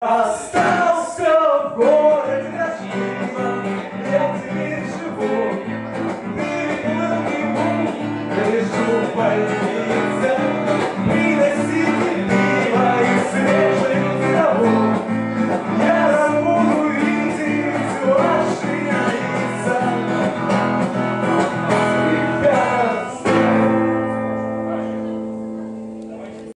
Rasta.